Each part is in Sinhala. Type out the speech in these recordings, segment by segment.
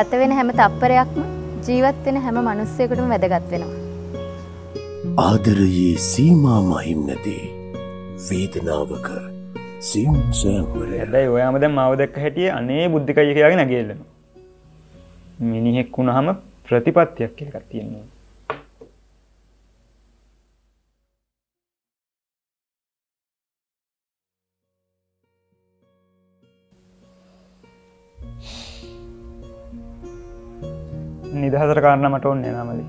ගත වෙන හැම තප්පරයක්ම ජීවත් වෙන හැම මිනිස්සෙකුටම වැදගත් වෙනවා. ආදරයේ සීමා මහිම් නැතේ වේදනාවක සියුම් සෑම්වරය. ඇැයි ඔයාම දැ මාව දැක්ක හැටිය අනේ බුද්ධිකය කියයාගෙන නැගේල්ලන මිනිහෙක් වුණහම ප්‍රතිපත්තියක් එකක් තියෙනවා නිදහසර කාරණ මට ඔන්න නමද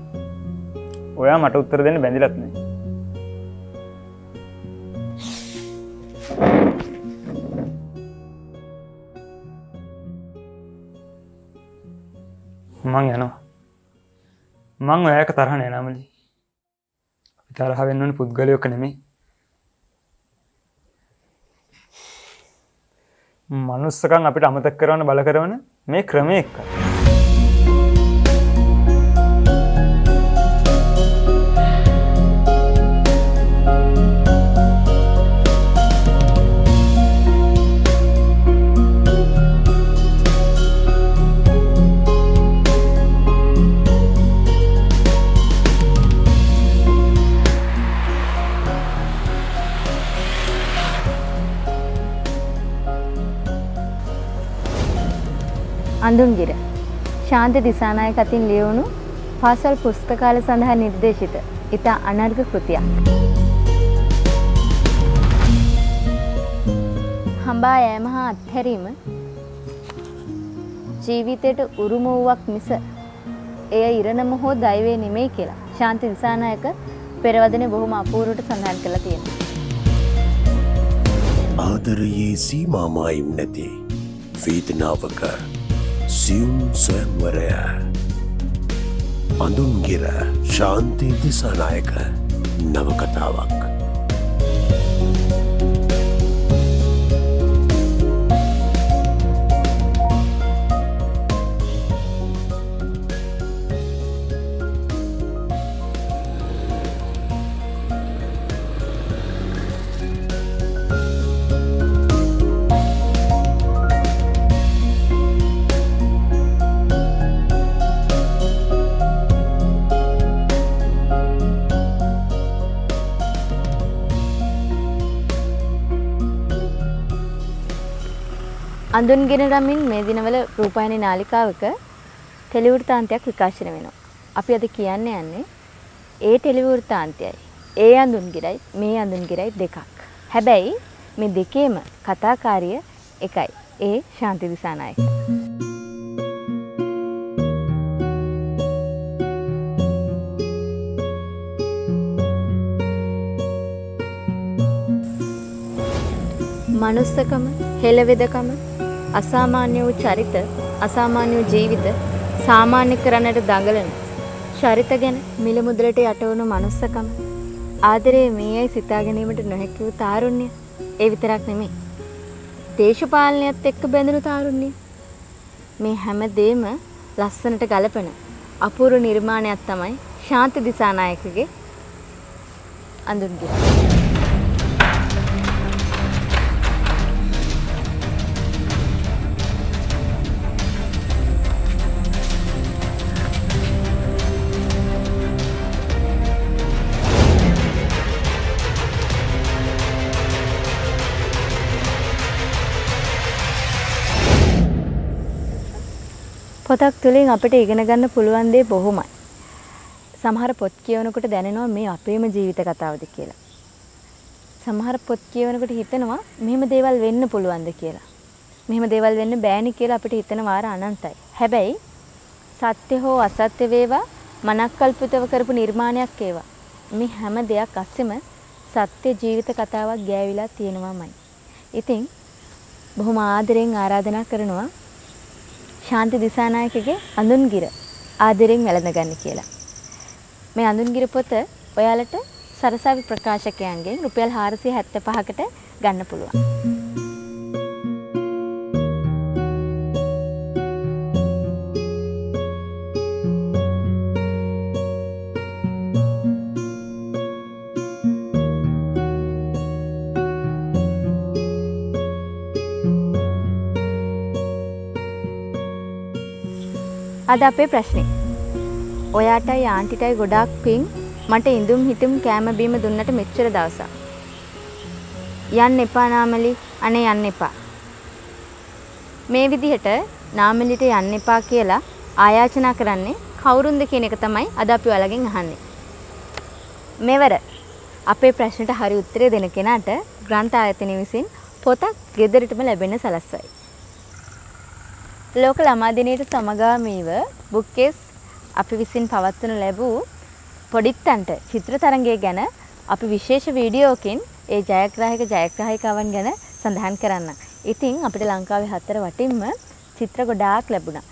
ඔයා මට උත්තර දෙන්න බැඳිලත්න මං යනවා. මං ඔයක තරහන නමලි. තරහ වෙන්නන පුද්ගලයෝක නෙමේ මනුස්සකන් අපිට අමතක් කරවන බල කරවන මේ ක්‍රමය එක්ක. අඳුන්ගිර ශාන්ත දිසානායක අතින් ලියවුණු පාසල් පුස්තකාල සඳහා නිර්දේශිත ඉතා අනර්ග කෘතියක්. හඹා යෑම හා අත්හැරීම ජීවිතයට උරුම වූවක් මිස එය ඉරණම හෝ දෛවේ නෙමෙයි කියලා ශාන්ති දිසානායක පෙරවදනේ බොහොම අපූර්වට සඳහන් කරලා තියෙනවා. ආදරයේ සීමාමායිම් නැති වේදනාවක සියුම් සැම්වරය අඳුන්ගෙර ශාන්තී දිසානායක නවකතාවක්. අඳුන්ගෙන රමින් මේ දිනවල රූපాయని නාලිකාවක ටෙලිවෘත්තාන්තයක් විකාශනය වෙනවා. අපි අද කියන්න යන්නේ ඒ ටෙලිවෘත්තාන්තයයි. ඒ අඳුන්ගිරයි මේ අඳුන්ගිරයි දෙකක්. හැබැයි මේ දෙකේම කතාකාරිය එකයි. ඒ ශාන්ති දිසානායක. මනුස්සකම හෙළවෙදකම අසාමාන්‍ය වූ චරිත අසාමාන්‍ය වූ ජීවිත සාමාන්‍ය කරන්නට දඟලන චරිත ගැන මිල මුදලට යටවුණු මනුස්සකම ආදරේ මේ අයි සිතා ගැනීමට නොහැකි වූ තාරුණ්‍ය ඒ විතරක් නෙමෙයි. දේශපාලනයත් එක්ක බැඳුණු තාරුණ්‍ය. මේ හැම දෙම ලස්සනට ගලපන අපූර්ව නිර්මාණයක් තමයි ශාන්ති දිසානායකගේ අඳුන්ගේ පොතක් තුළින් අපිට ඉගෙන ගන්න පුළුවන් දේ බොහොමයි. සමහර පොත් කියවනකොට දැනෙනවා මේ අපේම ජීවිත කතාවද කියලා. සමහර පොත් කියවනකොට හිතෙනවා මෙහෙම දේවල් වෙන්න පුළුවන්ද කියලා. මෙහෙම දේවල් වෙන්න බෑනි කියලා අපිට හිතෙන වාර අනන්තයි. හැබැයි සත්‍ය හෝ අසත්‍ය වේවා මනක්කල්පිතව කරපු නිර්මාණයක් ඒවා. මේ හැම දෙයක් අස්සෙම සත්‍ය ජීවිත කතාවක් ගෑවිලා තියෙනවාමයි. ඉතින් බොහොම ආදරෙන් ආරාධනා කරනවා ශාන්ති දිසානායකගේ අඳුන්ගිර ආදරෙන් වැළඳගන්න කියලා. මේ අඳුන්ගිර පොත ඔයාලට සරසවි ප්‍රකාශකයන්ගෙන් රුපියල් 475කට ගන්න පුළුවන්. අද අපේ ප්‍රශ්නේ. ඔයාටයි ආන්ටිටයි ගොඩාක් පිං මට ඉඳුම් හිටුම් කෑම බීම දුන්නට මෙච්චර දවසක්. යන්න එපා නාමලි අනේ යන්න එපා. මේ විදිහට නාමලිට යන්න එපා කියලා ආයාචනා කරන්නේ කවුරුන්ද කියන එක තමයි අද අපි ඔයාලගෙන් අහන්නේ. මෙවර අපේ ප්‍රශ්නට හරි උත්තරය දෙන කෙනාට ග්‍රන්ථ ආයතනය විසින් පොතක් ගෙදරටම ලැබෙන්න සලස්වයි. ලෝක ළමා දිනයට සමගාමීව බුක්කේස් අපි විසින් පවත්වනු ලැබූ පොඩිත්තන්ට චිත්‍ර තරඟය ගැන අපි විශේෂ වීඩියෝකින් ඒ ජයග්‍රාහක ජයග්‍රාහිකාවන් ගැන සඳහන් කරන්න. ඉතින් අපිට ලංකාවේ හතර වටින්ම චිත්‍ර ගොඩාක් ලැබුණා.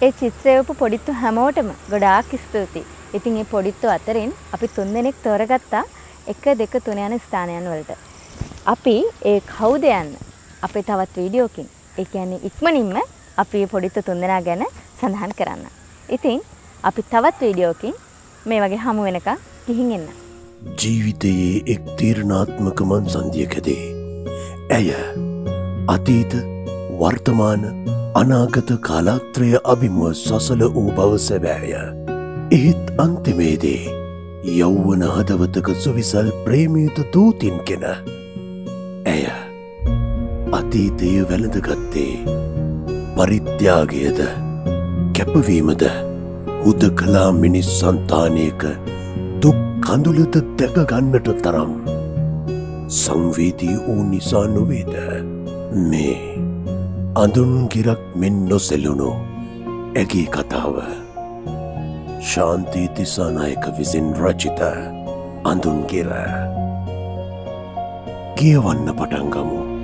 ඒ චිත්‍රයවපු පොඩිත්තු හැමෝටම ගොඩාක් ස්තුතියි. ඉතින් මේ පොඩිත්තු අතරින් අපි තුන්දෙනෙක් තෝරගත්තා 1 2 3 යන ස්ථානයන් වලට. අපි ඒ කවුද යන්න අපේ තවත් වීඩියෝකින් ඒ කියන්නේ ඉක්මනින්ම අපි මේ පොඩිත්තු තුන්දෙනා ගැන සඳහන් කරන්න. ඉතින් අපි තවත් වීඩියෝකින් මේ වගේ හමු වෙනකන් ගිහින් එන්න. ජීවිතයේ එක් තීරණාත්මකමන් සන්දියකදී. ඇය අතීත වර්තමාන අනාගත කාලාත්‍රය අභිමුව සසල වූ බව සැබෑය. එහෙත් අන්තිමේදී යෞවන හදවතක සුවිසල් ප්‍රේමීත දූතින් කෙන. ඇය අතීතය වැළඳගත්තේ පරිත්‍යාගයද කැපවීමද හුද කලා මිනිස් සන්තානයක දුක් කඳුලත දැකගන්නට තරම් සංවේදී වූ නිසා නොවේද? මේ අඳුන්ගිරක් මෙන් නොසෙලුණු ඇගේ කතාව. ශාන්තී තිසානායක විසින් රචිත අඳුන්ගිර කියවන්න පටන්ගමු